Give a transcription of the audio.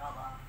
Bye-bye.